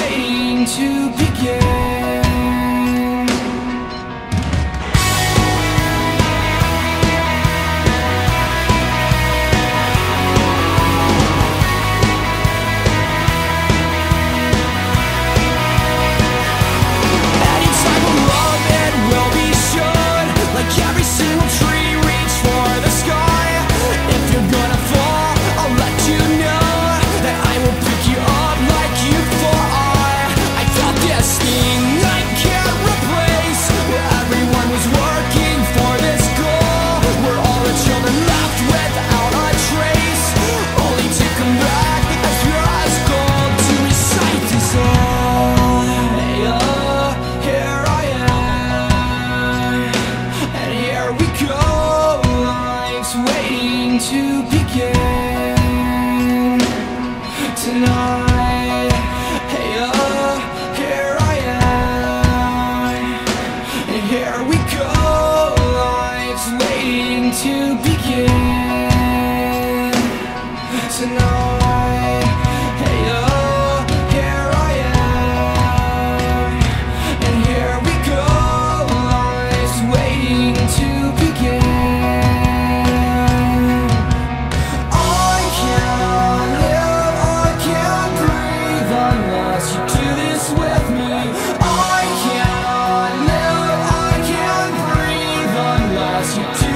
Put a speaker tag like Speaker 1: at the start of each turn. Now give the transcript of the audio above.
Speaker 1: waiting to begin. waiting to begin. Tonight, hey oh, here I am. And here we go, life's waiting to begin. I can't live, I can't breathe Unless you do this with me. I can't live, I can't breathe Unless you do